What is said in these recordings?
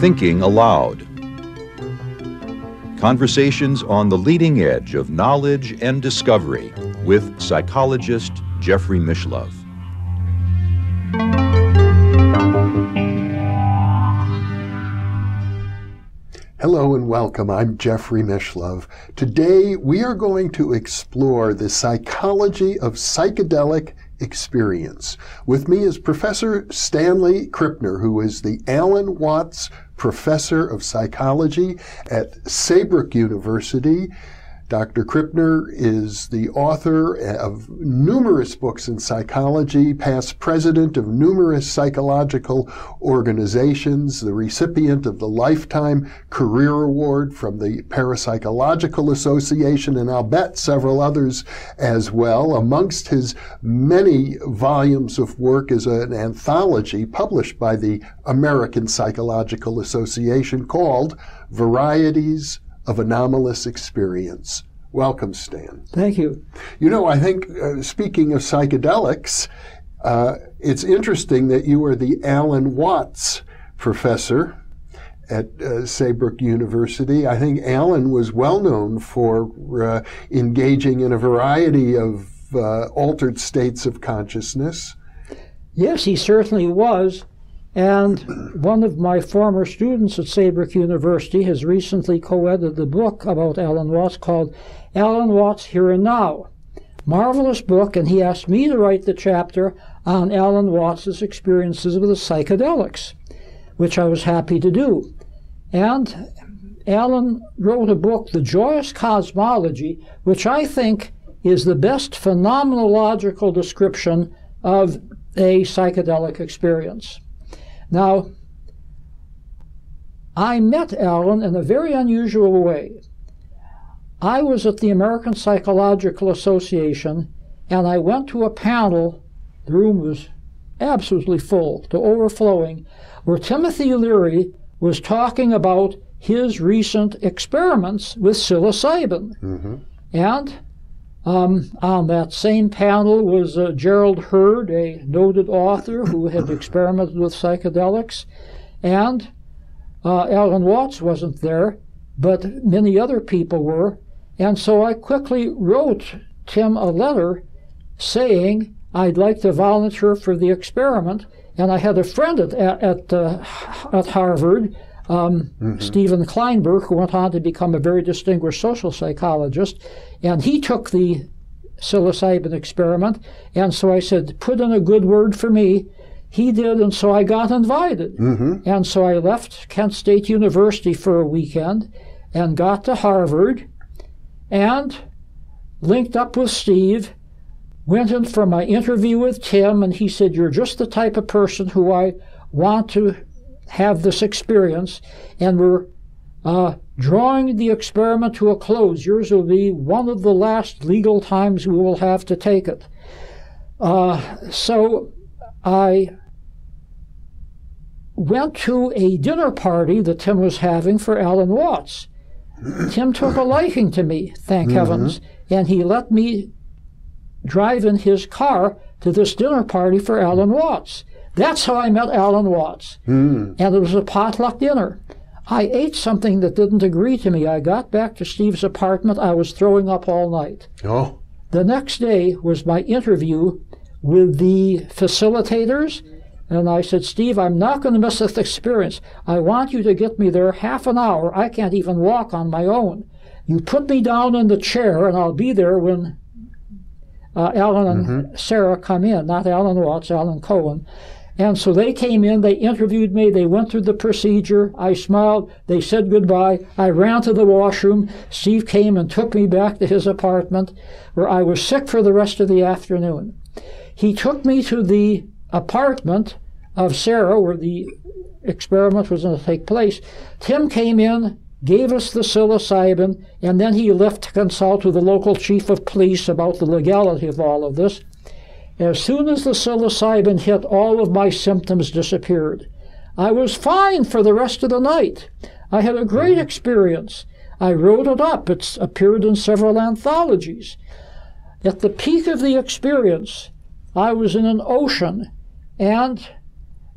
Thinking Allowed. Conversations on the leading edge of knowledge and discovery with psychologist Jeffrey Mishlove. Hello and welcome. I'm Jeffrey Mishlove. Today we are going to explore the psychology of psychedelic experience. With me is Professor Stanley Krippner, who is the Alan Watts Professor of Psychology at Saybrook University Dr. Krippner is the author of numerous books in psychology, past president of numerous psychological organizations, the recipient of the Lifetime Career Award from the Parapsychological Association, and I'll bet several others as well. Amongst his many volumes of work is an anthology published by the American Psychological Association called Varieties of anomalous experience. Welcome, Stan. Thank you. You know, I think, uh, speaking of psychedelics, uh, it's interesting that you are the Alan Watts professor at uh, Saybrook University. I think Alan was well known for uh, engaging in a variety of uh, altered states of consciousness. Yes, he certainly was. And one of my former students at Saybrook University has recently co-edited a book about Alan Watts called Alan Watts Here and Now. Marvelous book, and he asked me to write the chapter on Alan Watts's experiences with the psychedelics, which I was happy to do. And Alan wrote a book, The Joyous Cosmology, which I think is the best phenomenological description of a psychedelic experience. Now, I met Alan in a very unusual way. I was at the American Psychological Association and I went to a panel, the room was absolutely full to overflowing, where Timothy Leary was talking about his recent experiments with psilocybin. Mm-hmm. And um, on that same panel was uh, Gerald Heard, a noted author who had experimented with psychedelics, and uh, Alan Watts wasn't there, but many other people were. And so I quickly wrote Tim a letter saying I'd like to volunteer for the experiment. And I had a friend at, at, uh, at Harvard um, mm-hmm. Stephen Klineberg, who went on to become a very distinguished social psychologist, and he took the psilocybin experiment. And so I said, put in a good word for me. He did, and so I got invited. Mm-hmm. And so I left Kent State University for a weekend and got to Harvard and linked up with Steve. Went in for my interview with Tim, and he said, You're just the type of person who I want to have this experience, and we're uh, drawing the experiment to a close. Yours will be one of the last legal times we will have to take it. Uh, so I went to a dinner party that Tim was having for Alan Watts. Tim took a liking to me, thank mm-hmm. heavens, and he let me drive in his car to this dinner party for Alan Watts. That's how I met Alan Watts. Mm. And it was a potluck dinner. I ate something that didn't agree to me. I got back to Steve's apartment. I was throwing up all night. Oh. The next day was my interview with the facilitators. And I said, Steve, I'm not going to miss this experience. I want you to get me there half an hour. I can't even walk on my own. You put me down in the chair, and I'll be there when uh, Alan and mm-hmm. Sarah come in. Not Alan Watts, Alan Cohen. And so they came in, they interviewed me, they went through the procedure. I smiled, they said goodbye. I ran to the washroom. Steve came and took me back to his apartment where I was sick for the rest of the afternoon. He took me to the apartment of Sarah where the experiment was going to take place. Tim came in, gave us the psilocybin, and then he left to consult with the local chief of police about the legality of all of this. As soon as the psilocybin hit, all of my symptoms disappeared. I was fine for the rest of the night. I had a great mm-hmm. experience. I wrote it up. It's appeared in several anthologies. At the peak of the experience, I was in an ocean and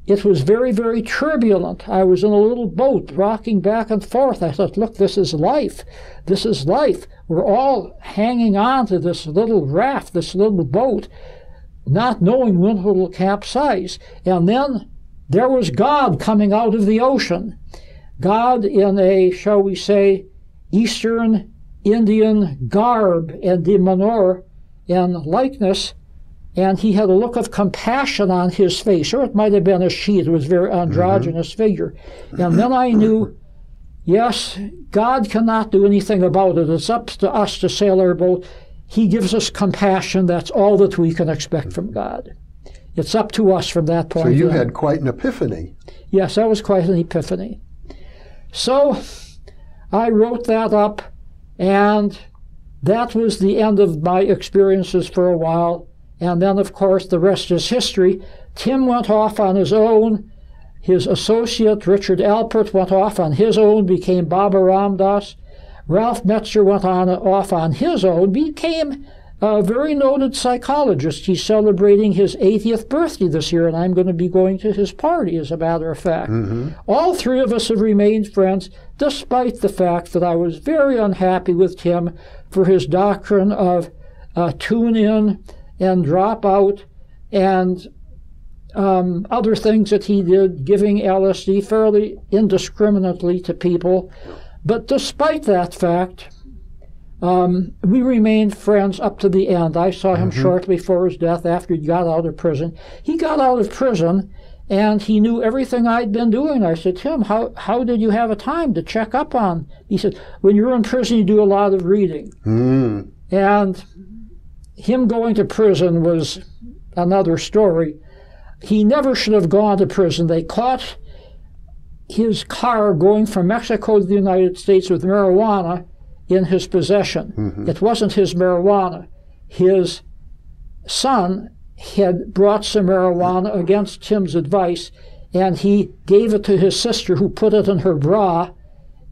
it was very, very turbulent. I was in a little boat rocking back and forth. I thought, look, this is life. This is life. We're all hanging on to this little raft, this little boat, not knowing when it will capsize. And then there was God coming out of the ocean. God in a, shall we say, Eastern Indian garb and demeanor and likeness and he had a look of compassion on his face, or it might have been a she. It was a very androgynous mm-hmm. figure. And then I knew, yes, God cannot do anything about it. It's up to us to sail our boat. He gives us compassion. That's all that we can expect from God. It's up to us from that point. So you on. had quite an epiphany. Yes, that was quite an epiphany. So I wrote that up, and that was the end of my experiences for a while. And then, of course, the rest is history. Tim went off on his own. His associate, Richard Alpert, went off on his own, became Baba Ram Dass. Ralph Metzner went on off on his own, became a very noted psychologist. He's celebrating his 80th birthday this year, and I'm going to be going to his party, as a matter of fact. Mm-hmm. All three of us have remained friends, despite the fact that I was very unhappy with Tim for his doctrine of uh, tune in and drop out and um, other things that he did, giving LSD fairly indiscriminately to people. But despite that fact, um, we remained friends up to the end. I saw him mm-hmm. shortly before his death after he got out of prison. He got out of prison and he knew everything I'd been doing. I said, Tim, how, how did you have a time to check up on? He said, when you're in prison, you do a lot of reading. Mm. And him going to prison was another story. He never should have gone to prison. They caught his car going from Mexico to the United States with marijuana in his possession. Mm-hmm. It wasn't his marijuana. His son had brought some marijuana against Tim's advice, and he gave it to his sister, who put it in her bra,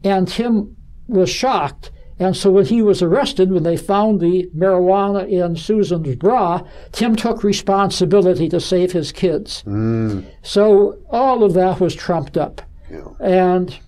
and Tim was shocked and so when he was arrested, when they found the marijuana in Susan's bra, Tim took responsibility to save his kids. Mm. So all of that was trumped up. Yeah. And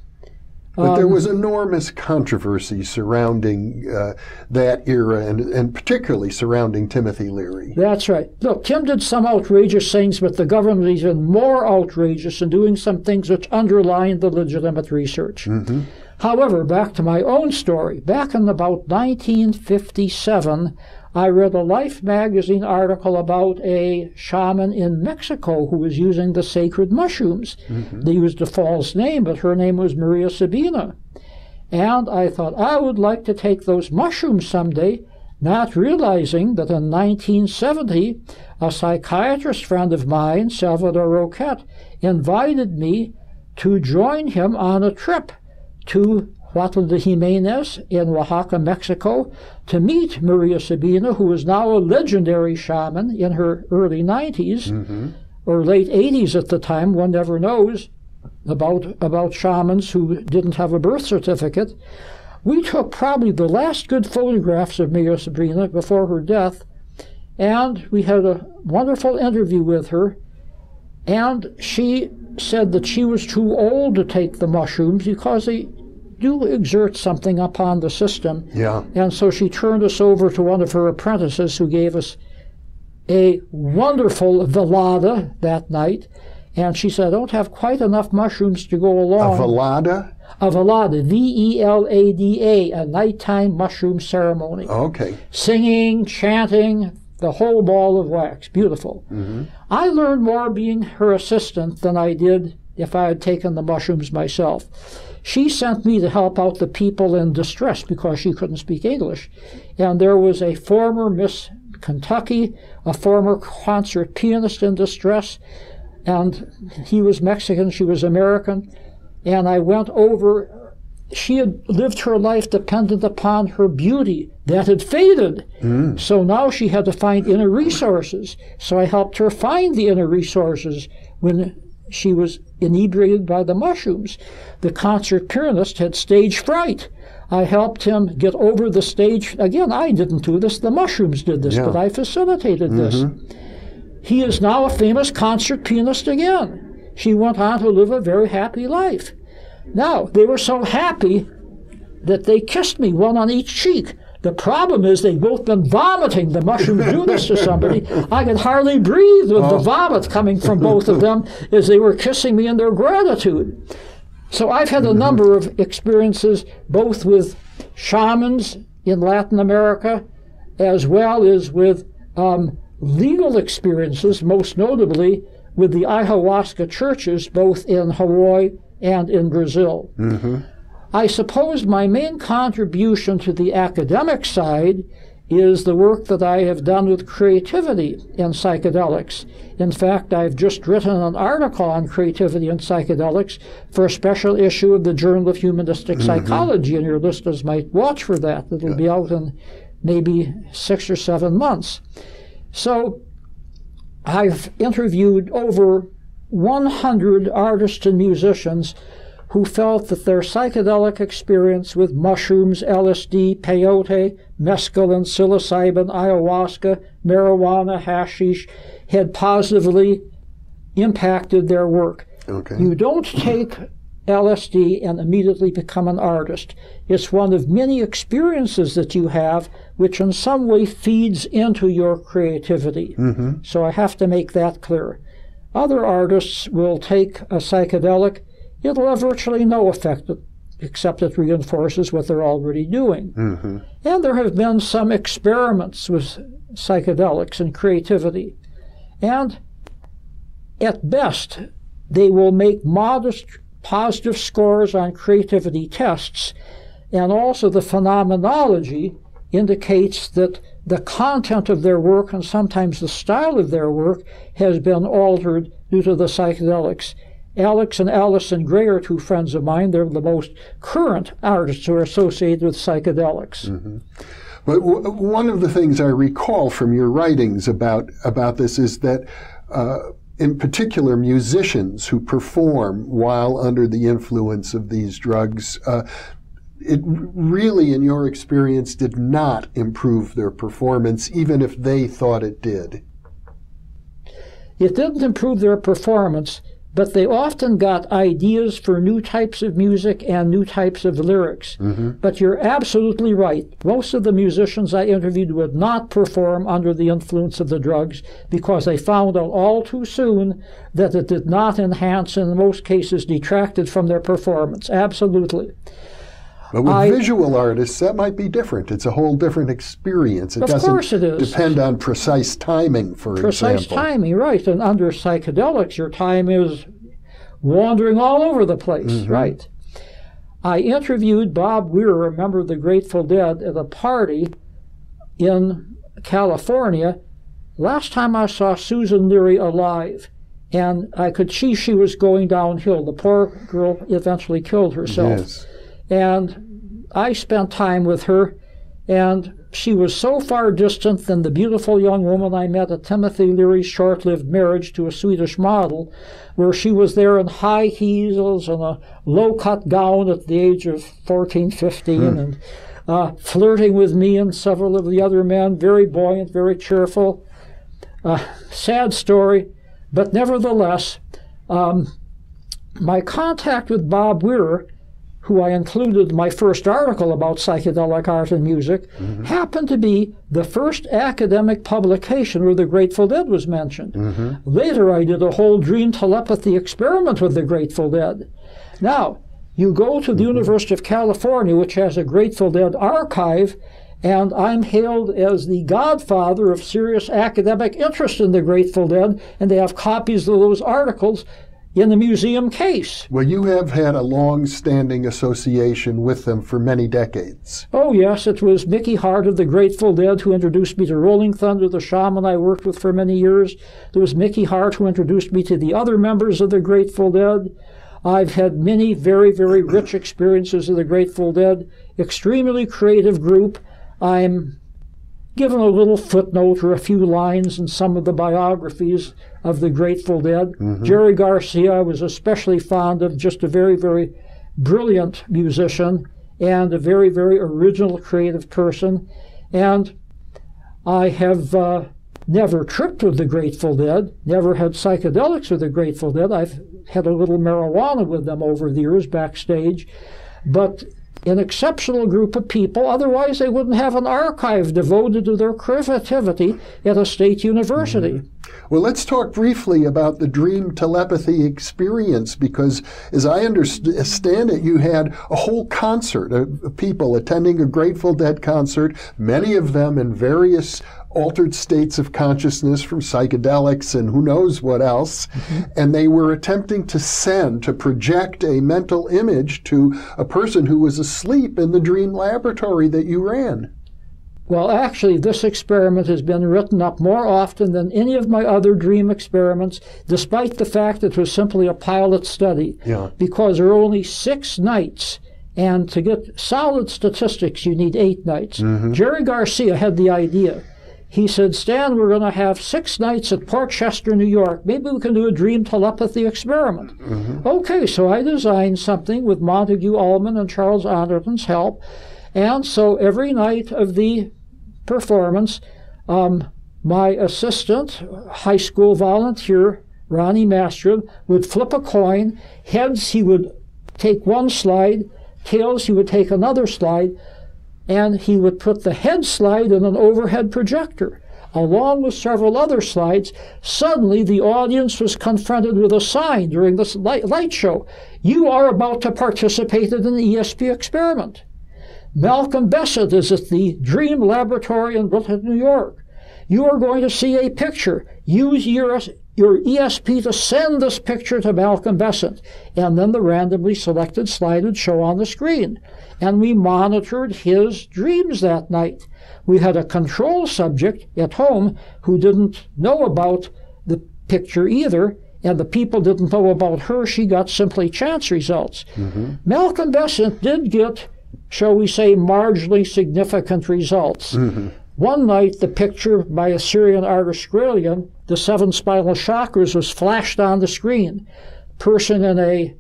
but um, there was enormous controversy surrounding uh, that era, and, and particularly surrounding Timothy Leary. That's right. Look, Tim did some outrageous things, but the government is even more outrageous in doing some things which underline the legitimate research. Mm-hmm. However, back to my own story. Back in about 1957, I read a Life magazine article about a shaman in Mexico who was using the sacred mushrooms. Mm-hmm. They used a false name, but her name was Maria Sabina. And I thought I would like to take those mushrooms someday, not realizing that in 1970, a psychiatrist friend of mine, Salvador Roquet, invited me to join him on a trip to Huautla de Jimenez in Oaxaca, Mexico, to meet Maria Sabina, who is now a legendary shaman in her early 90s mm-hmm. or late 80s at the time, one never knows about, about shamans who didn't have a birth certificate. We took probably the last good photographs of Maria Sabina before her death, and we had a wonderful interview with her. And she said that she was too old to take the mushrooms because they do exert something upon the system. Yeah. And so she turned us over to one of her apprentices who gave us a wonderful velada that night. And she said, I don't have quite enough mushrooms to go along. A velada? A velada, V E L A D A, a nighttime mushroom ceremony. Okay. Singing, chanting, the whole ball of wax. Beautiful. Mm-hmm. I learned more being her assistant than I did if I had taken the mushrooms myself. She sent me to help out the people in distress because she couldn't speak English. And there was a former Miss Kentucky, a former concert pianist in distress, and he was Mexican, she was American. And I went over she had lived her life dependent upon her beauty that had faded. Mm. So now she had to find inner resources. So I helped her find the inner resources when she was inebriated by the mushrooms. The concert pianist had stage fright. I helped him get over the stage. Again, I didn't do this, the mushrooms did this, yeah. but I facilitated mm-hmm. this. he is now a famous concert pianist again. She went on to live a very happy life. Now, they were so happy that they kissed me, one on each cheek. The problem is they've both been vomiting. The mushrooms do this to somebody. I could hardly breathe with the vomit coming from both of them as they were kissing me in their gratitude. So I've had a number of experiences both with shamans in Latin America as well as with um, legal experiences, most notably with the ayahuasca churches both in Hawaii and in Brazil. I suppose my main contribution to the academic side is the work that I have done with creativity in psychedelics. In fact, I've just written an article on creativity in psychedelics for a special issue of the Journal of Humanistic mm-hmm. Psychology, and your listeners might watch for that. It'll be out in maybe six or seven months. So I've interviewed over 100 artists and musicians who felt that their psychedelic experience with mushrooms, LSD, peyote, mescaline, psilocybin, ayahuasca, marijuana, hashish had positively impacted their work. Okay. You don't take LSD and immediately become an artist. It's one of many experiences that you have which in some way feeds into your creativity. Mm-hmm. So I have to make that clear. Other artists will take a psychedelic, it'll have virtually no effect except it reinforces what they're already doing. Mm-hmm. And there have been some experiments with psychedelics and creativity. And at best, they will make modest positive scores on creativity tests, and also the phenomenology indicates that the content of their work and sometimes the style of their work has been altered due to the psychedelics. Alex and Allyson Grey are two friends of mine. They're the most current artists who are associated with psychedelics. But w- one of the things I recall from your writings about about this is that, uh, in particular, musicians who perform while under the influence of these drugs, uh, it really, in your experience, did not improve their performance, even if they thought it did. It didn't improve their performance, but they often got ideas for new types of music and new types of lyrics. Mm-hmm. But you're absolutely right. Most of the musicians I interviewed would not perform under the influence of the drugs because they found out all too soon that it did not enhance and in most cases detracted from their performance. Absolutely. But with I- visual artists, that might be different. It's a whole different experience. It Of doesn't course it is. depend on precise timing, for Precise example. timing, right. And under psychedelics, your time is wandering all over the place, mm-hmm. right. I interviewed Bob Weir, a member of the Grateful Dead, at a party in California. Last time I saw Susan Leary alive, and I could see she was going downhill. The poor girl eventually killed herself. Yes. And I spent time with her, and she was so far distant than the beautiful young woman I met at Timothy Leary's short lived marriage to a Swedish model, where she was there in high heels and a low cut gown at the age of 14, 15, and uh, flirting with me and several of the other men, very buoyant, very cheerful. Uh, sad story, but nevertheless, um, my contact with Bob Weir who I included my first article about psychedelic art and music, mm-hmm. happened to be the first academic publication where the Grateful Dead was mentioned. Mm-hmm. Later, I did a whole dream telepathy experiment with the Grateful Dead. Now, you go to the mm-hmm. University of California, which has a Grateful Dead archive, and I'm hailed as the godfather of serious academic interest in the Grateful Dead, and they have copies of those articles in the museum case. Well, you have had a long-standing association with them for many decades. Oh, yes, it was Mickey Hart of the Grateful Dead who introduced me to Rolling Thunder, the shaman I worked with for many years. It was Mickey Hart who introduced me to the other members of the Grateful Dead. I've had many very, very rich experiences of the Grateful Dead. Extremely creative group. I'm given a little footnote or a few lines in some of the biographies of the Grateful Dead. Jerry Garcia I was especially fond of, just a very, very brilliant musician and a very, very original creative person. And I have uh, never tripped with the Grateful Dead, never had psychedelics with the Grateful Dead. I've had a little marijuana with them over the years backstage, but an exceptional group of people. Otherwise, they wouldn't have an archive devoted to their creativity at a state university. Mm-hmm. Well, let's talk briefly about the dream telepathy experience because, as I understand it, you had a whole concert of people attending a Grateful Dead concert, many of them in various altered states of consciousness from psychedelics and who knows what else. Mm-hmm. And they were attempting to send, to project a mental image to a person who was asleep in the dream laboratory that you ran. Well, actually, this experiment has been written up more often than any of my other dream experiments, despite the fact it was simply a pilot study. Yeah. Because there are only six nights and to get solid statistics, you need eight nights. Mm-hmm. Jerry Garcia had the idea he said, Stan, we're going to have six nights at Port Chester, New York. Maybe we can do a dream telepathy experiment. Mm-hmm. Okay, so I designed something with Montague Ullman and Charles Honorton's help. And so every night of the performance, um, my assistant, high school volunteer, Ronnie Mastrom, would flip a coin. Heads, he would take one slide. Tails, he would take another slide and he would put the head slide in an overhead projector. Along with several other slides, suddenly the audience was confronted with a sign during this light, light show. You are about to participate in an ESP experiment. Malcolm Bessent is at the Dream Laboratory in Brooklyn, New York. You are going to see a picture. Use your your ESP to send this picture to Malcolm Bessent, and then the randomly selected slide would show on the screen. And we monitored his dreams that night. We had a control subject at home who didn't know about the picture either, and the people didn't know about her. She got simply chance results. Mm-hmm. Malcolm Bessent did get, shall we say, marginally significant results. Mm-hmm. One night, the picture by a Syrian art Australian, the seven spinal chakras, was flashed on the screen. Person in a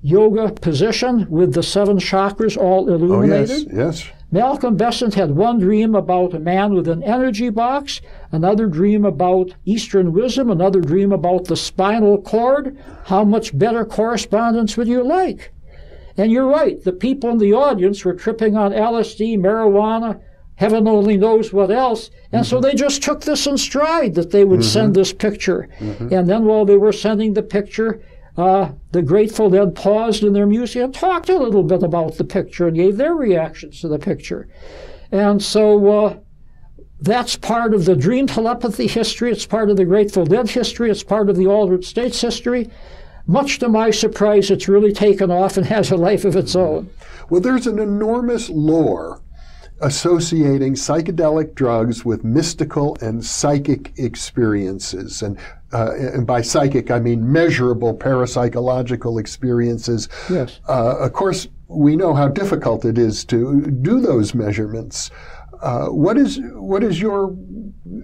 yoga position with the seven chakras all illuminated. Oh, yes, yes. Malcolm Bessent had one dream about a man with an energy box, another dream about Eastern wisdom, another dream about the spinal cord. How much better correspondence would you like? And you're right, the people in the audience were tripping on LSD, marijuana, heaven only knows what else. And mm-hmm. so they just took this in stride that they would mm-hmm. send this picture. Mm-hmm. And then while they were sending the picture, uh, the Grateful Dead paused in their music and talked a little bit about the picture and gave their reactions to the picture. And so uh, that's part of the dream telepathy history. It's part of the Grateful Dead history. It's part of the Altered States history. Much to my surprise, it's really taken off and has a life of its own. Well, there's an enormous lore associating psychedelic drugs with mystical and psychic experiences. And, uh, and by psychic, I mean measurable parapsychological experiences. Yes. Uh, of course, we know how difficult it is to do those measurements. Uh, what is what is your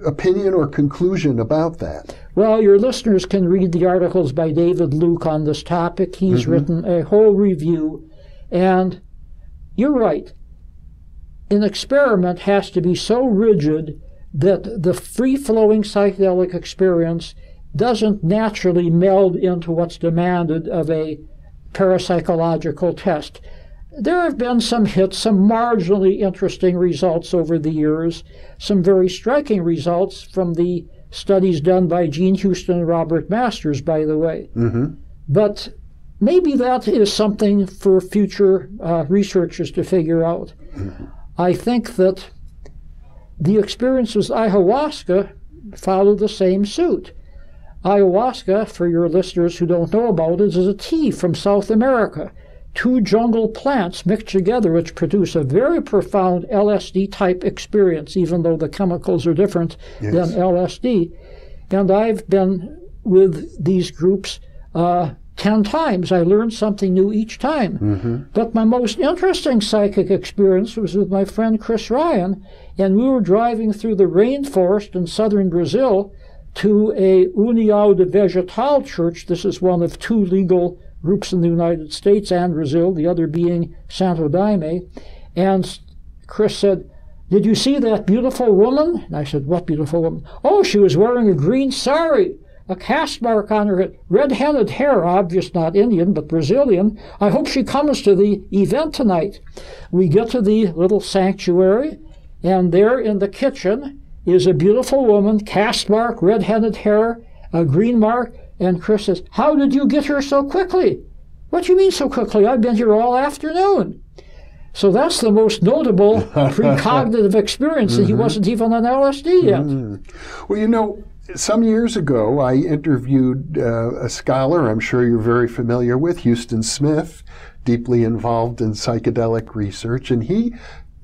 opinion or conclusion about that? Well, your listeners can read the articles by David Luke on this topic. He's mm-hmm. written a whole review, and you're right an experiment has to be so rigid that the free flowing psychedelic experience doesn't naturally meld into what's demanded of a parapsychological test. There have been some hits, some marginally interesting results over the years, some very striking results from the studies done by Jean Houston and Robert Masters, by the way. Mm-hmm. But maybe that is something for future uh, researchers to figure out. Mm-hmm. I think that the experience with ayahuasca follow the same suit. Ayahuasca, for your listeners who don't know about it, is a tea from South America. Two jungle plants mixed together, which produce a very profound LSD type experience, even though the chemicals are different yes. than LSD. And I've been with these groups uh, 10 times. I learned something new each time. Mm-hmm. But my most interesting psychic experience was with my friend Chris Ryan, and we were driving through the rainforest in southern Brazil to a União do Vegetal church. This is one of two legal groups in the United States and Brazil, the other being Santo Daime. And Chris said, Did you see that beautiful woman? And I said, What beautiful woman? Oh, she was wearing a green sari, a caste mark on her red headed hair, obvious not Indian, but Brazilian. I hope she comes to the event tonight. We get to the little sanctuary, and there in the kitchen is a beautiful woman, caste mark, red headed hair, a green mark. And Chris says, How did you get here so quickly? What do you mean so quickly? I've been here all afternoon. So that's the most notable precognitive experience that he mm-hmm. wasn't even on LSD yet. Mm-hmm. Well, you know, some years ago, I interviewed uh, a scholar I'm sure you're very familiar with, Huston Smith, deeply involved in psychedelic research, and he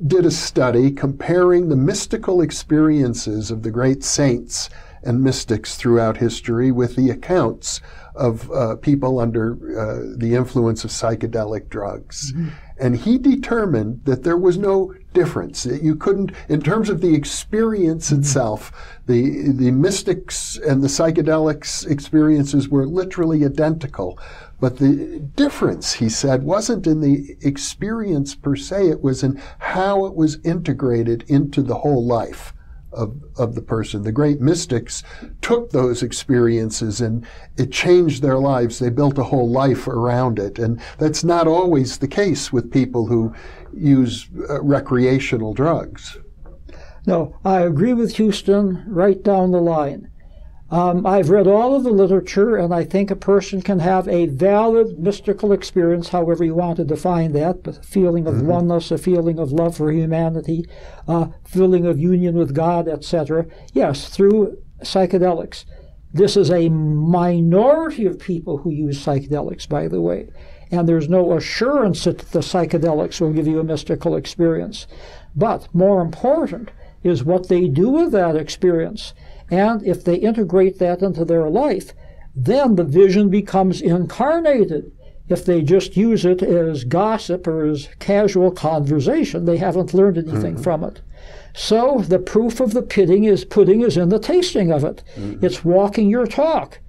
did a study comparing the mystical experiences of the great saints and mystics throughout history with the accounts of uh, people under uh, the influence of psychedelic drugs. Mm-hmm. And he determined that there was no difference. That you couldn't, in terms of the experience mm-hmm. itself, the, the mystics and the psychedelics experiences were literally identical. But the difference, he said, wasn't in the experience per se, it was in how it was integrated into the whole life of, of the person. The great mystics took those experiences and it changed their lives. They built a whole life around it. And that's not always the case with people who use uh, recreational drugs. No, I agree with Huston right down the line. Um, I've read all of the literature, and I think a person can have a valid mystical experience, however you want to define that, a feeling of mm-hmm. oneness, a feeling of love for humanity, a feeling of union with God, etc. Yes, through psychedelics. This is a minority of people who use psychedelics, by the way, and there's no assurance that the psychedelics will give you a mystical experience. But more important is what they do with that experience. And if they integrate that into their life, then the vision becomes incarnated. If they just use it as gossip or as casual conversation, they haven't learned anything mm-hmm. from it. So the proof of the pudding is pudding is in the tasting of it. Mm-hmm. It's walking your talk.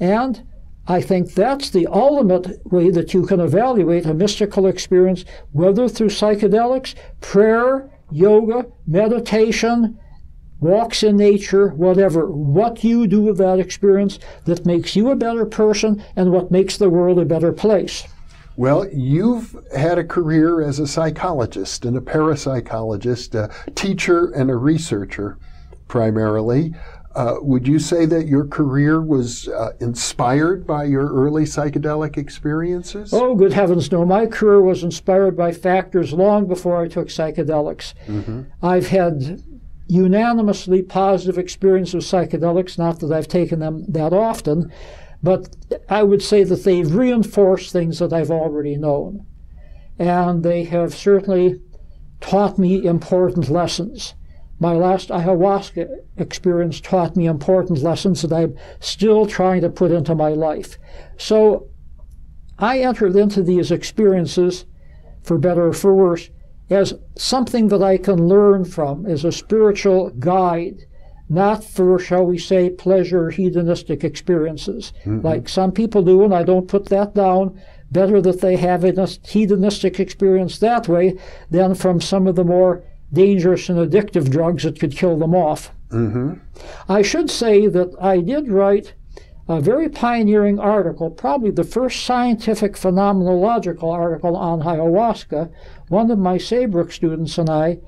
And I think that's the ultimate way that you can evaluate a mystical experience, whether through psychedelics, prayer, yoga, meditation, walks in nature, whatever, what you do with that experience that makes you a better person and what makes the world a better place. Well, you've had a career as a psychologist and a parapsychologist, a teacher and a researcher primarily. Uh, would you say that your career was uh, inspired by your early psychedelic experiences? Oh, good heavens, no. My career was inspired by factors long before I took psychedelics. Mm-hmm. I've had unanimously positive experience with psychedelics, not that I've taken them that often, but I would say that they've reinforced things that I've already known. And they have certainly taught me important lessons. My last ayahuasca experience taught me important lessons that I'm still trying to put into my life. So I entered into these experiences, for better or for worse, as something that I can learn from, as a spiritual guide, not for, shall we say, pleasure hedonistic experiences, mm-hmm. like some people do, and I don't put that down. Better that they have a hedonistic experience that way than from some of the more dangerous and addictive drugs that could kill them off. Mm-hmm. I should say that I did write a very pioneering article, probably the first scientific phenomenological article on ayahuasca. One of my Saybrook students and I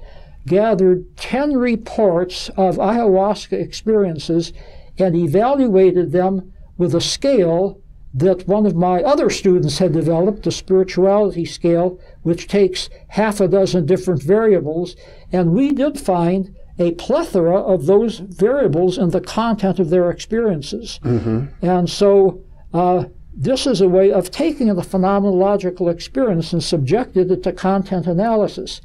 gathered 10 reports of ayahuasca experiences and evaluated them with a scale that one of my other students had developed, the spirituality scale, which takes half a dozen different variables. And we did find a plethora of those variables in the content of their experiences. Mm-hmm. And so uh, this is a way of taking the phenomenological experience and subjecting it to content analysis.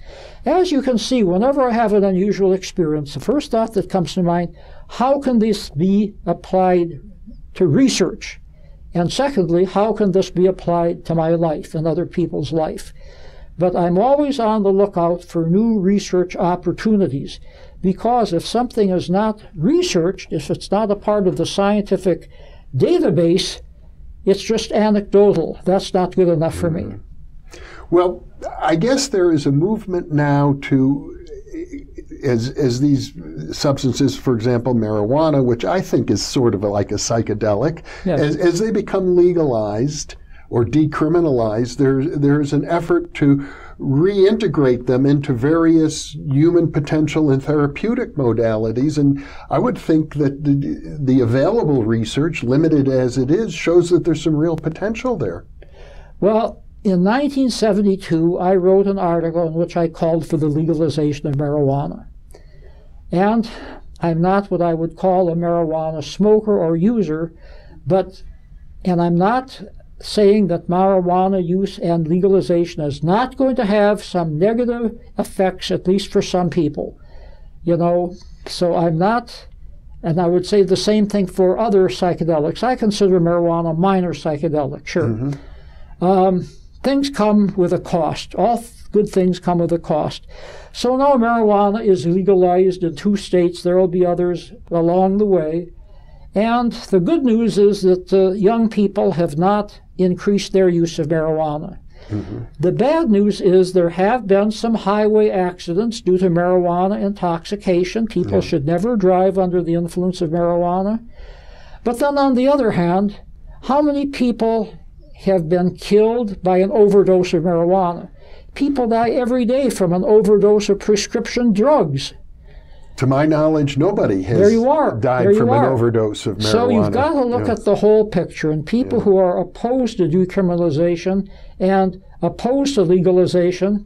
As you can see, whenever I have an unusual experience, the first thought that comes to mind, how can this be applied to research? And secondly, how can this be applied to my life and other people's life? But I'm always on the lookout for new research opportunities because if something is not researched, if it's not a part of the scientific database, it's just anecdotal. That's not good enough for me. Mm-hmm. Well, I guess there is a movement now to as as these substances, for example, marijuana, which I think is sort of like a psychedelic, Yes. as, as they become legalized or decriminalized, there's there's an effort to reintegrate them into various human potential and therapeutic modalities. And I would think that the, the available research, limited as it is, shows that there's some real potential there. Well, in 1972, I wrote an article in which I called for the legalization of marijuana. And I'm not what I would call a marijuana smoker or user, but, and I'm not saying that marijuana use and legalization is not going to have some negative effects, at least for some people. You know, so I'm not, and I would say the same thing for other psychedelics. I consider marijuana a minor psychedelic, sure. Um, things come with a cost. All good things come with a cost. So now marijuana is legalized in two states. There will be others along the way. And the good news is that uh, young people have not increased their use of marijuana. The bad news is there have been some highway accidents due to marijuana intoxication. People should never drive under the influence of marijuana. But then on the other hand, how many people have been killed by an overdose of marijuana? People die every day from an overdose of prescription drugs. To my knowledge, nobody has are. died from an overdose of marijuana. So you've got to look Yeah. at the whole picture. And people who are opposed to decriminalization and opposed to legalization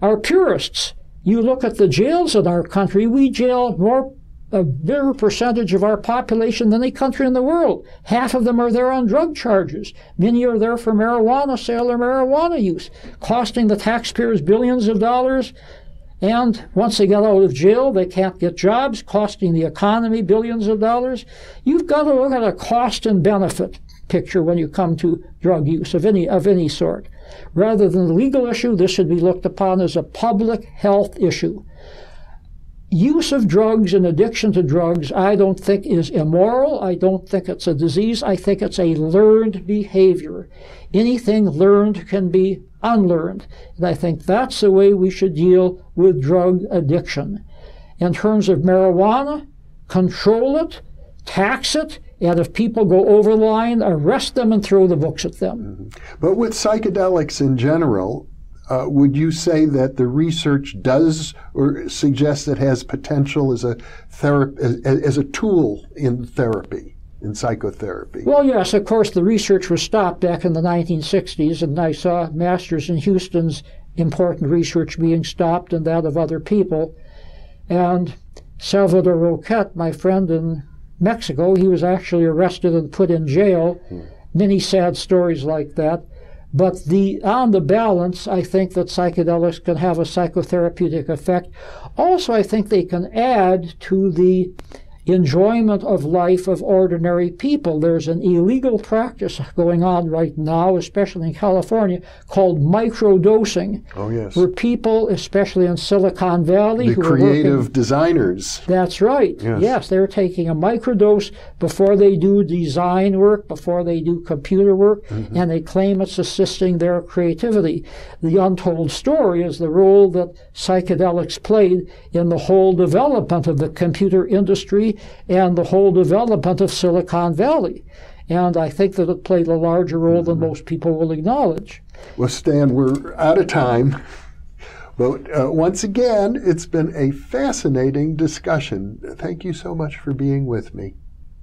are purists. You look at the jails in our country, we jail more a bigger percentage of our population than any country in the world. Half of them are there on drug charges. Many are there for marijuana sale or marijuana use, costing the taxpayers billions of dollars. And once they get out of jail, they can't get jobs, costing the economy billions of dollars. You've got to look at a cost and benefit picture when you come to drug use of any of any sort. Rather than a legal issue, this should be looked upon as a public health issue. Use of drugs and addiction to drugs, I don't think is immoral. I don't think it's a disease. I think it's a learned behavior. Anything learned can be unlearned. And I think that's the way we should deal with drug addiction. In terms of marijuana, control it, tax it, and if people go over the line, arrest them and throw the books at them. But with psychedelics in general, uh, would you say that the research does or suggests it has potential as a therap- as, as a tool in therapy, in psychotherapy? Well, yes, of course, the research was stopped back in the 1960s, and I saw Masters in Houston's important research being stopped and that of other people. And Salvador Roquet, my friend in Mexico, he was actually arrested and put in jail. Hmm. Many sad stories like that. But the on the balance, I think that psychedelics can have a psychotherapeutic effect. Also, I think they can add to the enjoyment of life of ordinary people. There's an illegal practice going on right now, especially in California, called microdosing, oh yes, where people, especially in Silicon Valley, the who are creative working, designers. that's right. Yes. they're taking a microdose before they do design work, before they do computer work, Mm-hmm. and they claim it's assisting their creativity. The untold story is the role that psychedelics played in the whole development of the computer industry and the whole development of Silicon Valley. And I think that it played a larger role than most people will acknowledge. Well, Stan, we're out of time. But uh, once again, it's been a fascinating discussion. Thank you so much for being with me.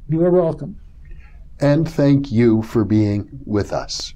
You are welcome. And thank you for being with us.